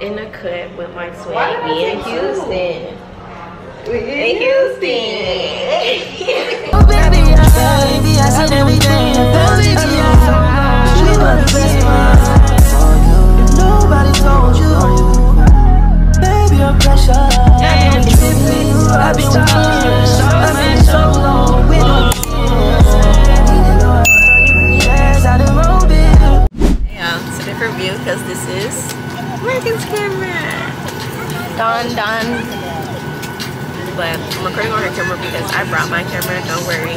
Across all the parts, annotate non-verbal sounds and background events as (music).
in the cut with my swag. We in Houston. In Houston. Oh baby, baby, I seen everything. Baby, I, you were the best one for. Nobody told you, baby, you're precious. I've been tripping, I've been tripping, I've been so long with you. Yes, I done rolled. Yeah, it's a different view because this is Morgan's camera. Don Don. But I'm recording on her camera because I brought my camera, don't worry.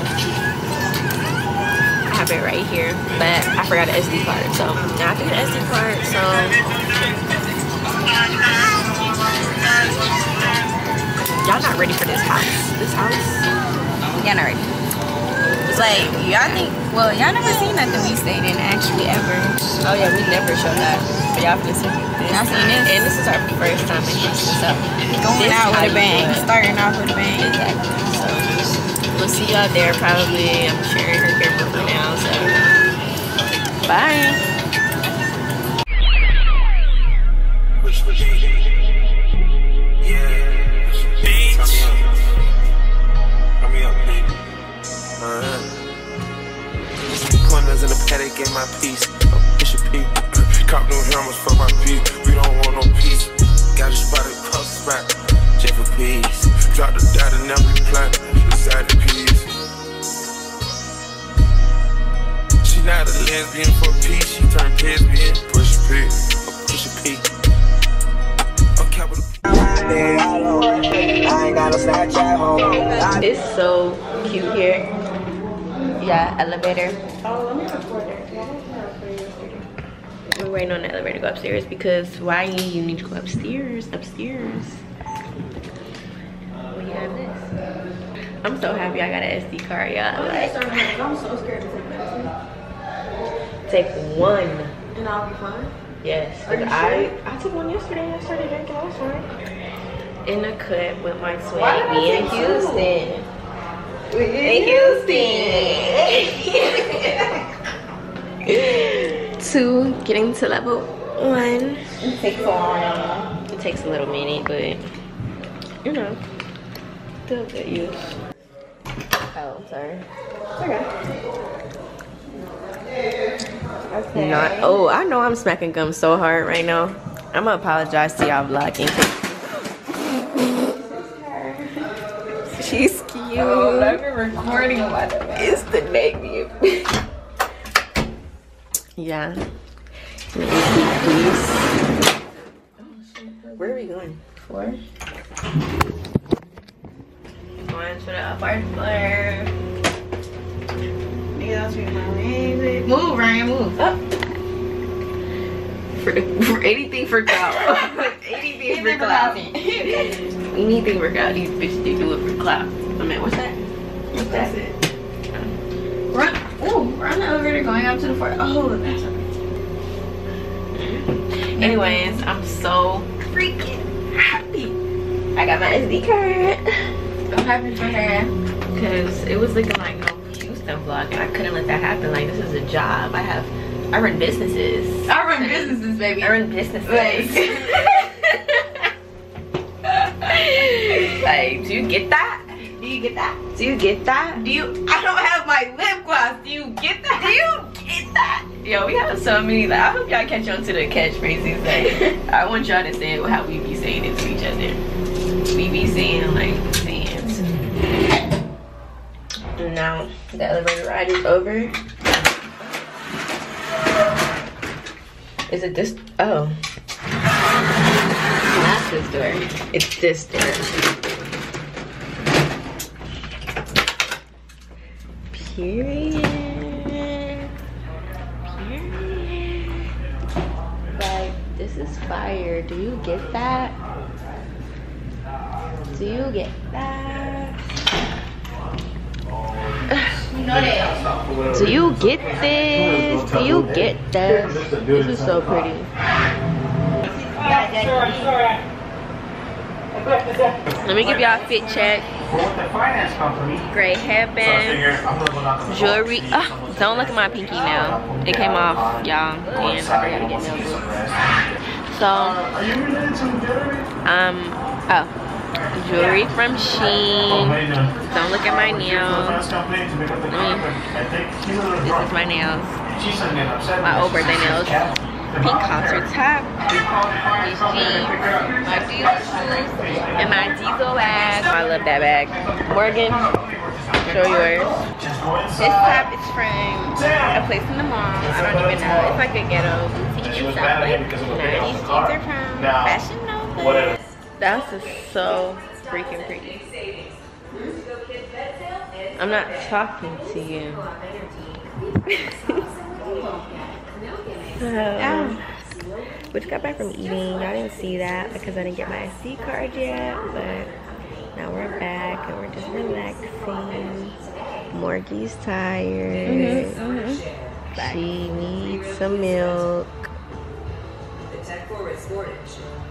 I have it right here, but I forgot an SD card. So now I get an SD card, so y'all not ready for this house. This house, Y'all not ready. It's like y'all think well, y'all never seen nothing we stayed in actually ever. oh yeah, we never showed that. But y'all can see this. Y'all seen this? And this is our first time in Houston, so Going out with a bang. Starting off with a bang. Exactly. So we'll see y'all there probably. I'm sharing her camera for now. So bye. Uh-huh. Corners in the paddock, get my piece. A Bishop P. Cop new hammers for my beat. We don't want no peace. Got a spotted puff spot. J for peace. Drop the dot and never reply. Beside the piece. She not a lesbian for peace. She turned lesbian. Push P. A Push a P. A capital It's so cute here. Yeah, elevator. We're waiting on the elevator to go upstairs because why you need to go upstairs? Upstairs. We have this. I'm so happy I got an SD card, y'all. Oh, like, I'm so scared to take medicine. take one. And I'll be fine. Yes, Are you I I took one yesterday. and I started drinking last one. In the cut with my I We in? Houston. We in Houston. (laughs) (laughs) Two, getting to level one. It takes so long. It takes a little minute, but you know, still get use. Oh, sorry. Okay. Not. Oh, I know I'm smacking gum so hard right now. I'm gonna apologize to y'all vlogging. She's cute. I've been recording It's the way. (laughs) It's the name. yeah. Please. Where are we going? Four. Going to the apartment floor. Move, Rhyan, move. Up. For, for anything for clout. (laughs) anything for clout. (laughs) Anything for clout. These bitches they do it for clout. I mean, what's that? What's that? Ooh, run going up to the floor. Oh, that's Anyways, I'm so freaking happy. I got my SD card. I'm happy for her. Because it was looking like no Houston vlog and I couldn't let that happen. Like this is a job. I have I run businesses. I run businesses, baby. I run businesses. (laughs) like, do you get that? Do you get that? Do you get that? Do you? I don't have my lip gloss. Do you get that? Do you get that? Yo, we have so many. Like, I hope y'all catch on to the catchphrases. Like, (laughs) I want y'all to say it how we be saying it to each other. We be saying like fans. Now the elevator ride is over. Is it this? Oh, not this door. It's this door. Period. Period. Like, this is fire. Do you get that? Do you get that? Do you get this? Do you get this? This is so pretty. Let me give y'all a fit check. Gray headband, jewelry. Ah, don't look at my pinky nail. It came off, y'all. And I forgot to get nails. So, um, oh, jewelry from Shein. Don't look at my nails. This is my nails. My old birthday nails. Pink concert top. These jeans. My diesel shoes. And my diesel bag. I love that bag. Morgan, show yours. This top is from a place in the mall. I don't even know. It's like a ghetto boutique these jeans are from Fashion Nova. That's so freaking pretty. I'm not talking to you. (laughs) so, we just got back from eating. I didn't see that because I didn't get my SD card yet, but now we're back and we're just relaxing. Morgie's tired. She needs some milk.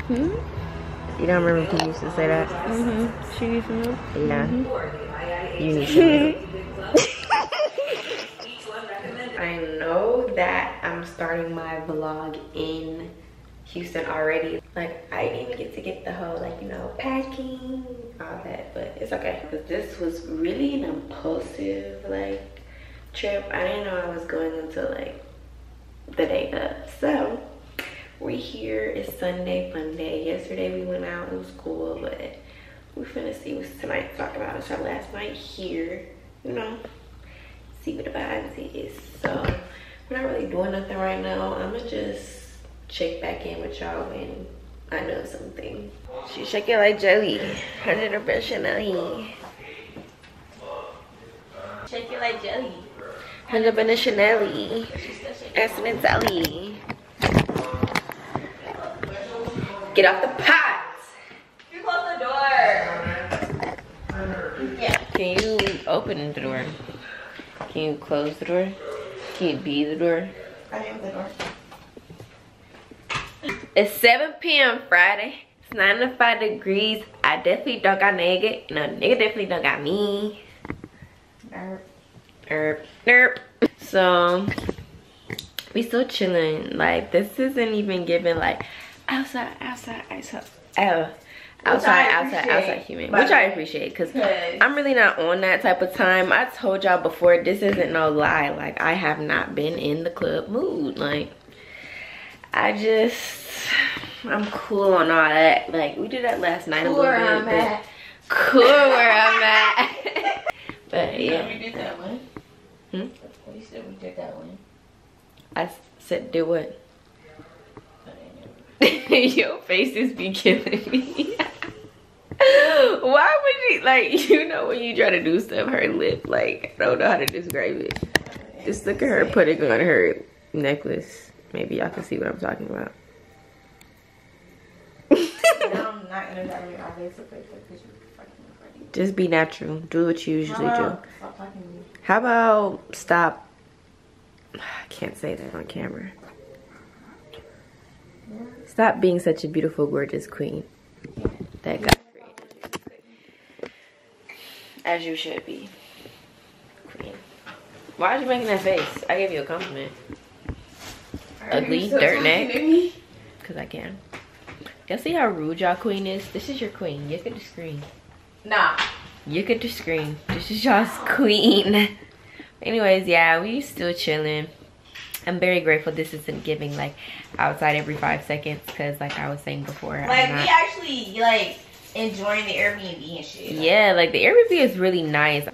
Hmm? You don't remember if you used to say that? Mm-hmm. She needs some milk? Yeah. You need some milk. (laughs) I know that I'm starting my vlog in Houston already. Like, I didn't even get to get the whole, like, you know, packing, all that, but it's okay. Because this was really an impulsive, like, trip. I didn't know I was going until, like, the day of. So, we here. It's Sunday, fun day. Yesterday we went out. It was cool, but we finna see what's tonight talk about. It's our last night here. You know, see what the vibes is. So we're not really doing nothing right now. I'ma just check back in with y'all when I know something. She shake it like jelly. Hundred percent jelly. Shake it like jelly. Hundred percent Chanel. Accidentally. Get off the pot. You close the door. Yeah. Can you open the door? Can you close the door? Can you be the door? I am the door. It's 7 p.m. Friday. It's 95 degrees. I definitely don't got nigga. No, nigga definitely don't got me. Nerp. Nerp. nerp. So, we still chilling. Like, this isn't even giving, like, outside, outside, outside. Oh, outside, outside outside human which i appreciate because i'm really not on that type of time. I told y'all before, this isn't no lie. Like, I have not been in the club mood. Like, I just, I'm cool on all that. Like, we did that last night a Cool little where bit. I'm at. Cool where I'm at. (laughs) but yeah, We did that one. Hmm? We said we did that one. i said, do what? (laughs) Your faces be killing me. (laughs) Why would you, like, (laughs) you know when you try to do stuff, her lip, like, I don't know how to describe it. Just look at her putting on her necklace. Maybe y'all can see what I'm talking about. I'm not gonna tell you our basic picture because you're fucking. Just be natural. Do what you usually do. Stop talking to me. How about stop? I can't say that on camera. Stop being such a beautiful, gorgeous queen that created. As you should be. Queen. Why are you making that face? I gave you a compliment. Ugly, dirt neck. Because I can. Y'all see how rude y'all queen is? This is your queen. Look at the screen. Nah. Look at the screen. This is y'all's queen. (laughs) Anyways, yeah, we still chilling. I'm very grateful this isn't giving like outside every five seconds because like I was saying before, Like we actually like enjoying the Airbnb and shit. Like, yeah, like the Airbnb is really nice.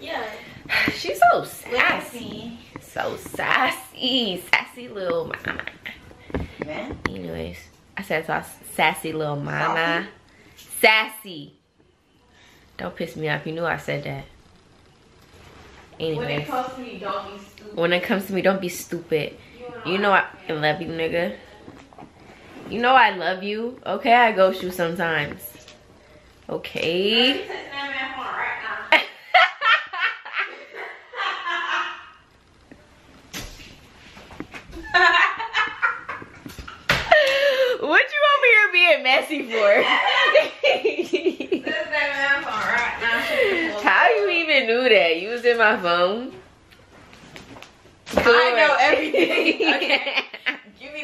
Yeah. (sighs) she's so sassy, Sassy. so sassy, sassy little mama. Man. Anyways, I said so sassy little mama, sassy. Don't piss me off. You knew I said that. When it Anyways. comes to me, don't be stupid. when it comes to me, don't be stupid. You know I love you, nigga. You know I love you. Okay, I ghost you sometimes. Okay. (laughs) what you over here being messy for? (laughs) How you even knew that? You was in my phone. I know everything. (laughs) okay.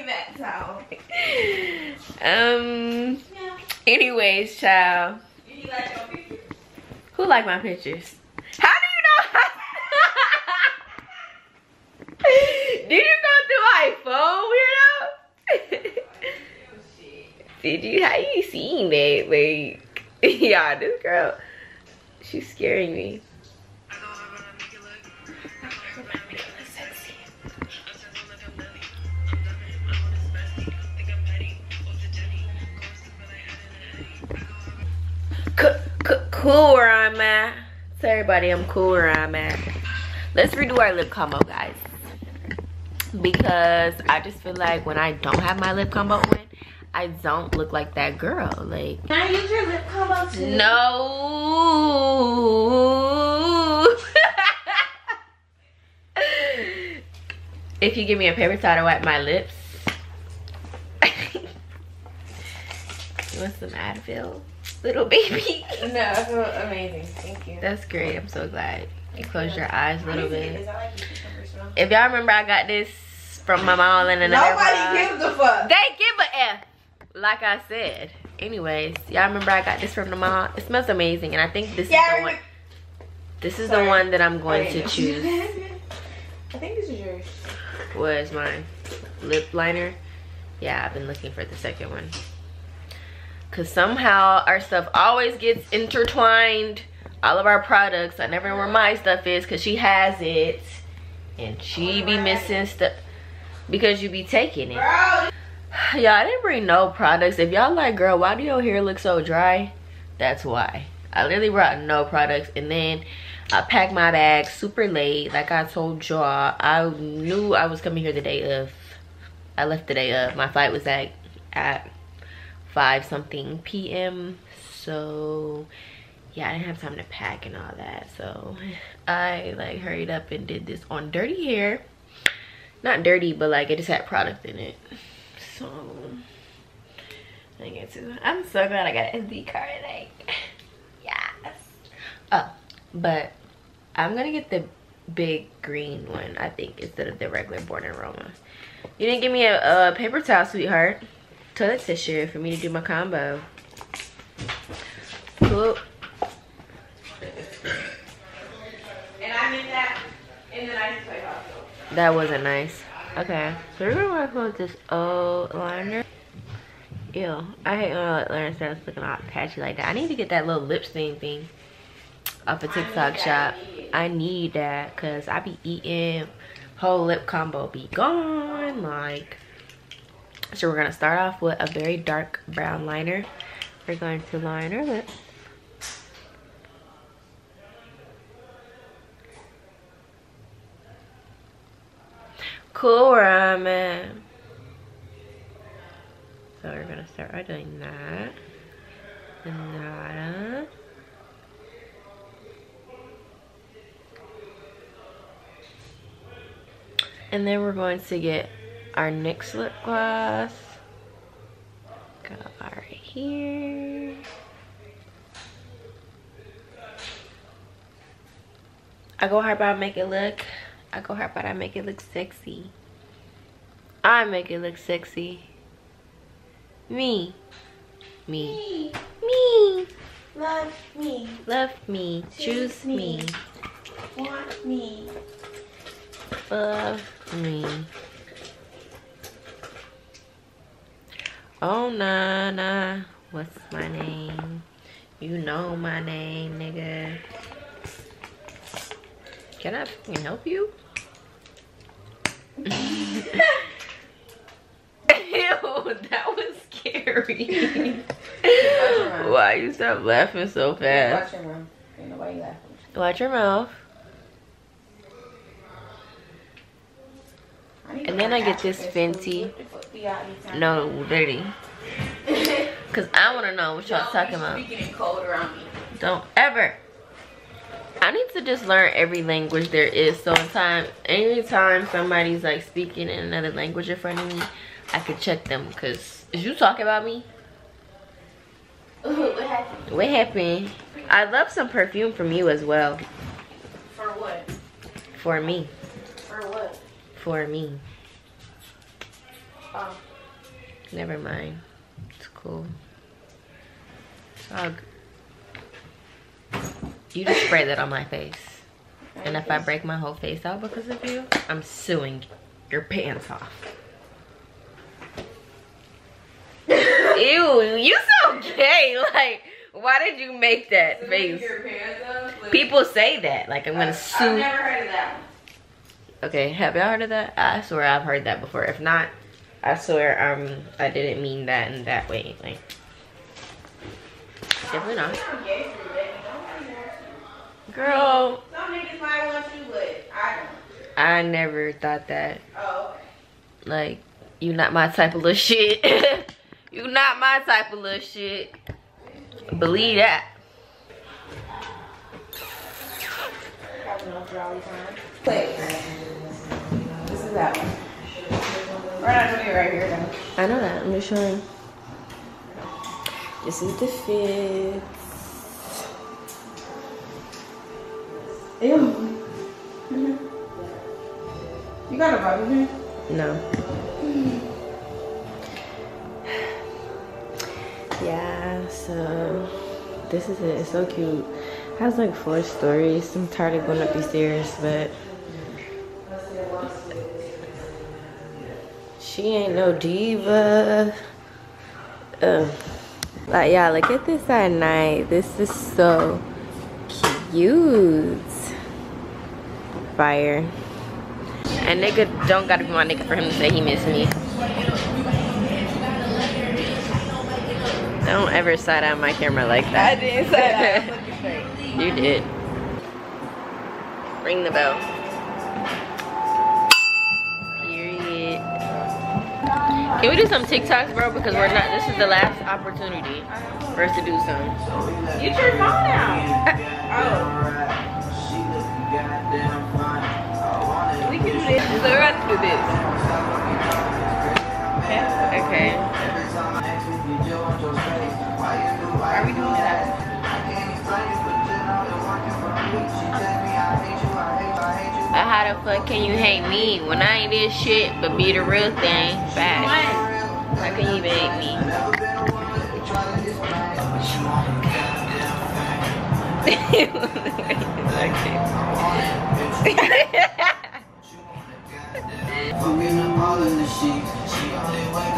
Give me me that. Um. Anyways, child. You like your picture? Who like my pictures? How do you know? (laughs) Did you go through my phone, weirdo? (laughs) Did you? How you seen it? Like, (laughs) yeah, this girl, she's scaring me. Cool where I'm at. Tell everybody I'm cool where I'm at. Let's redo our lip combo, guys. Because I just feel like when I don't have my lip combo in, I don't look like that girl. Like, Can I use your lip combo too? no. (laughs) if you give me a paper towel to wipe my lips. (laughs) you want some Advil? Little baby. No, I feel amazing. Thank you. That's great. I'm so glad. You close your eyes a little bit. Is that like your cucumber smell? If y'all remember, I got this from my mom and another Nobody gives a fuck. They give a F. Like I said. Anyways, y'all remember I got this from the mom. It smells amazing, and I think this Yeah, is the one. This is Sorry. the one that I'm going to choose. (laughs) I think this is yours. Was my lip liner? Yeah, I've been looking for the second one. Cause somehow our stuff always gets intertwined. All of our products. I never know where my stuff is, cause she has it, and she be missing stuff because you be taking it. Y'all, I didn't bring no products. If y'all like, girl, why do your hair look so dry? That's why. I literally brought no products. And then I packed my bag super late. Like I told y'all, I knew I was coming here the day of. I left the day of. My flight was at, at 5 something p.m. So, yeah, I didn't have time to pack and all that. So, I like hurried up and did this on dirty hair. Not dirty, but like it just had product in it. So I get to. I'm so glad I got an SD card. Like, yes. Oh, but I'm gonna get the big green one. I think instead of the regular Born Aroma. You didn't give me a, a paper towel, sweetheart. Toilet tissue for me to do my combo. And I meant that in the nicest way possible. That wasn't nice. Okay, so we're gonna work with this O liner. Ew, I hate when my lip liner starts looking all patchy like that. I need to get that little lip stain thing off a TikTok shop. I need that because I be eating whole lip combo be gone. Like, so we're gonna start off with a very dark brown liner. We're going to line our lips. Cool where. So we're gonna start by doing that. That. And then we're going to get our NYX lip gloss. Go right here. I go hard, but I make it look. I go hard, but I make it look sexy. I make it look sexy. Me. Me. Me. Love me, Love me. Choose me. want me. Love me. Oh, nah, nah. What's my name? You know my name, nigga. Can I fucking help you? (laughs) Ew, that was scary. Why you stop laughing so fast? Watch your room. Ain't nobody laughing. Watch your mouth. And then I get this. Fenty. What the fuck do y'all eat time? No, literally. (laughs) Cause I wanna know what y'all talking be about. Speaking in code around me. Don't ever. I need to just learn every language there is. So in time, anytime somebody's like speaking in another language in front of me, I could check them. Cause is you talking about me? (laughs) what happened? What happened? I love some perfume from you as well. For what? For me. For what? For me. Oh. Never mind. It's cool. It's all You just spray that on my face. And if I break my whole face out because of you, I'm suing your pants off. Ew, you so gay. Like, why did you make that face? People say that. Like, I'm gonna sue. I've never heard of that. Okay, have y'all heard of that? I swear I've heard that before. If not, I swear um I didn't mean that in that way. Like definitely not. Girl, Some niggas might want you, but I don't. I never thought that. Oh, Like, you not my type of little shit. (laughs) you not my type of little shit. Believe that. Click. This is that one. We're not doing it right here, though. I know that. I'm just showing. This is the fit. Ew. You got a bug in here? No. Yeah, so this is it. It's so cute. It has like four stories. I'm tired of going up these stairs, but she ain't no diva. Uh, like yeah, look at this at night. This is so cute. Fire. And nigga don't gotta be my nigga for him to say he miss me. Don't ever side eye my camera like that. I didn't say that. (laughs) I'm looking straight. you did. Ring the bell. Can we do some TikToks, bro? Because we're not. This is the last opportunity for us to do some. Get your phone out. oh. (laughs) We can do this. So we're about to do this. Okay. Are how the fuck can you hate me when I ain't this shit but be the real thing? Back. How can you even hate me?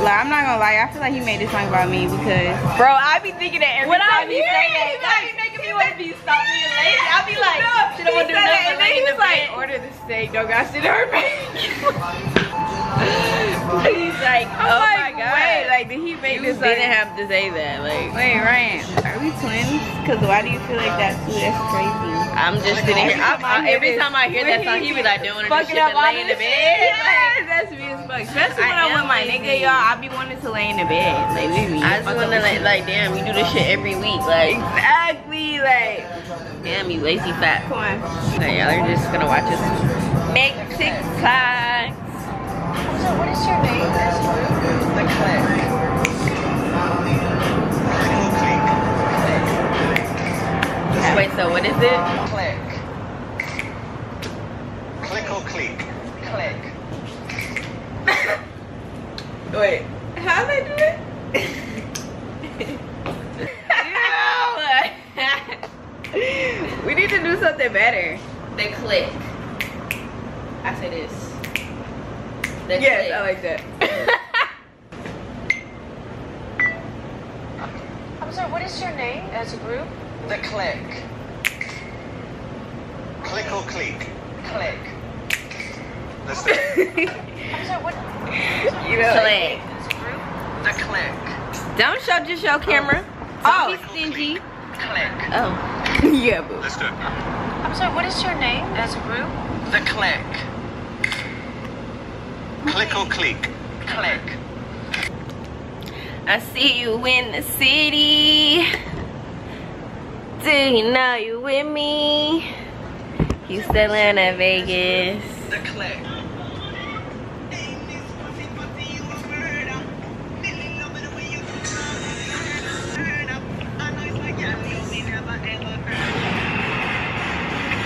Like, I'm not gonna lie, I feel like he made this song about me because Bro, I be thinking that every When I time you hear say that. He's making me to stop being lazy. I be like, No, shit, I want to do nothing and then in the like, order the steak, don't got shit to hurt me. He's like, oh like, my god. wait, like, did he make you this didn't like, have to say that. Like, Wait, Rhyan, are we twins? Cause why do you feel like that too? That's crazy. I'm just sitting here. I, I, every time I hear that song, he be like doing it and shit and lay in the bed. Yeah, that's me as fuck. Especially when I I'm with my nigga, y'all. Mm. I be wanting to lay in the bed. Like, leave me. I just want to like, like, damn, we do this shit every week. Like, Exactly, like, damn, you lazy fat. come on. Like, y'all are just gonna watch us make TikToks. So what is your name? The click. Wait, so what is it? Click. Click or click? Click. (laughs) Wait, how they do it? (laughs) (laughs) we need to do something better. The click. I say this. The Yes, click. I like that. (laughs) I'm sorry, what is your name as a group? The click. Click or click? Click. Let's do it. (laughs) I'm sorry, what? You know, click. As a group? The click. Don't show just show camera. Oh. Don't be oh, stingy. Click. Oh. (laughs) yeah, boo. Let's do it. I'm sorry, what is your name as a group? The click. Click or click? Click. I see you in the city. Do you know you with me? Houston, Atlanta, Vegas. The click.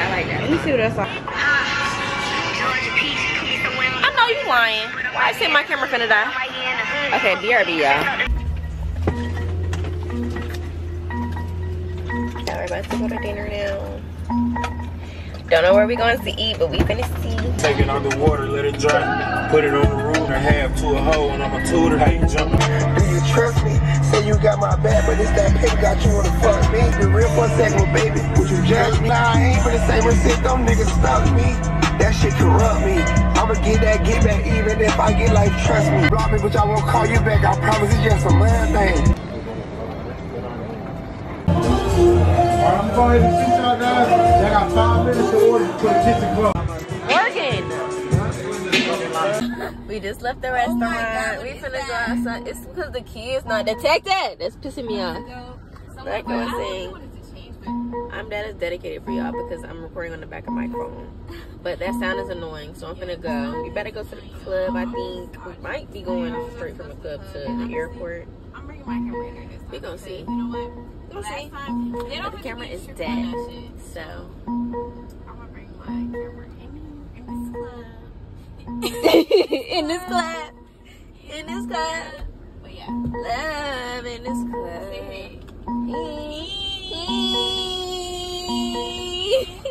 I like that. Let me see what else I you lying. Why I say my camera finna die? Okay, BRB, y'all. Yeah, we're about to go to dinner now. Don't know where we going to eat, but we finna see. Take it out the water, let it dry. Put it on the roof and half to a hoe, and I'm a tutor. How you jump? Do you trust me? Say you got my back, but it's that paper got you wanna fuck me. The real for a second, baby. Would you judge me? Nah, I ain't for the same since them niggas stuck me. I get like trust me. Block me, but I won't call you back. I promise it's just a man thing. I'm going to see y'all guys. They got five minutes to order for the kitchen club. Morgan. We just left the restaurant. we finna go outside. It's because the key is not detected. That's pissing me off. Like I was saying, I'm that is dedicated for y'all because I'm recording on the back of my phone. But that sound is annoying, so I'm gonna go. We better go to the club. I think we might be going straight from the club to the airport. I'm bringing my camera We gonna see. You know what? We'll see. Time, But the camera is dead, so. I'm gonna bring my camera in, this club. (laughs) in this club. In this club. But yeah, Love in this club. hey.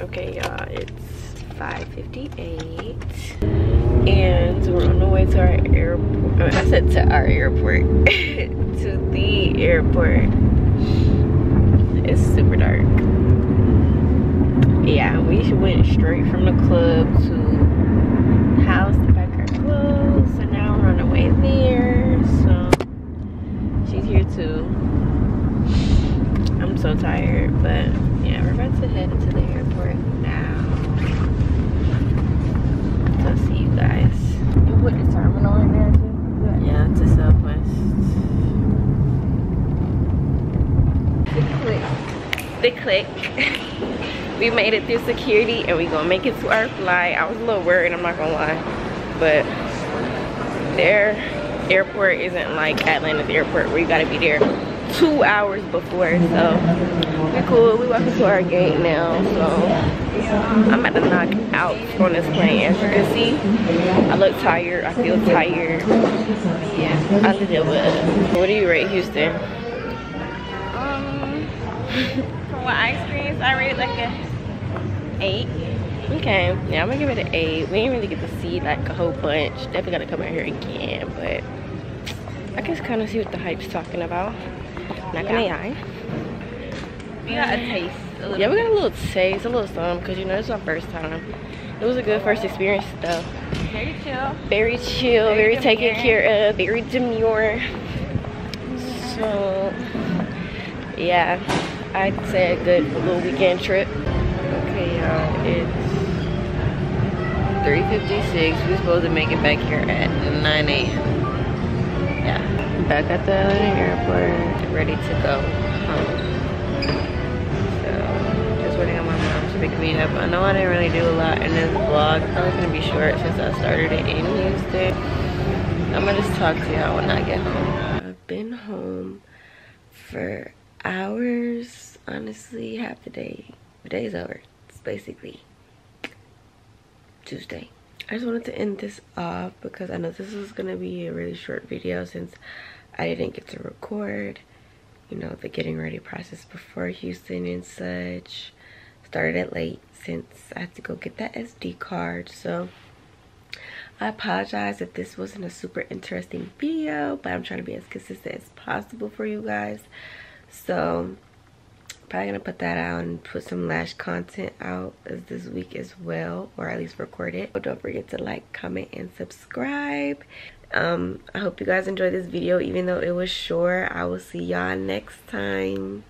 Okay, y'all, it's 5:58, and we're on the way to our airport. I, mean, I said to our airport, (laughs) to the airport. It's super dark. Yeah, we went straight from the club to house to pack our clothes, and now we're on our way there. So she's here too. I'm so tired, but yeah, we're about to head into the airport now. So see you guys. You put the terminal in there too? Yeah, to Southwest. The click. (laughs) we made it through security and we gonna make it to our flight. I was a little worried, I'm not gonna lie. But their airport isn't like Atlanta's airport where you gotta be there two hours before. So we cool. We walking to our gate now. So I'm about to knock out on this plane. As you can see, I look tired. I feel tired. Yeah, I have to deal with. What do you rate Houston? Um, from what I experienced, I rate like a eight. Okay, yeah, I'm gonna give it an eight. We didn't really get to see like a whole bunch. Definitely gotta come out here again, but I guess kind of see what the hype's talking about. Not gonna lie. We got a taste. A Yeah, we got a little taste, a little something, because you know, it's our first time. It was a good first experience though. very chill. Very chill, very, Very taken care of, very demure. So, yeah, I'd say a good little weekend trip. Okay, y'all, it's 3.56. We're supposed to make it back here at 9 a.m. Yeah, back at the Atlanta airport, ready to go home. So, just waiting on my mom to pick me up. I know I didn't really do a lot in this vlog. Probably gonna be short since I started it in Houston. I'm gonna just talk to y'all when I get home. I've been home for hours, honestly, half the day. The day's over. It's basically Tuesday. I just wanted to end this off because I know this was gonna be a really short video since I didn't get to record, you know, the getting ready process before Houston and such. Started it late since I had to go get that SD card, so I apologize if this wasn't a super interesting video, but I'm trying to be as consistent as possible for you guys. So probably gonna put that out and put some lash content out as this week as well or at least record it but don't forget to like comment and subscribe um i hope you guys enjoyed this video even though it was short. I will see y'all next time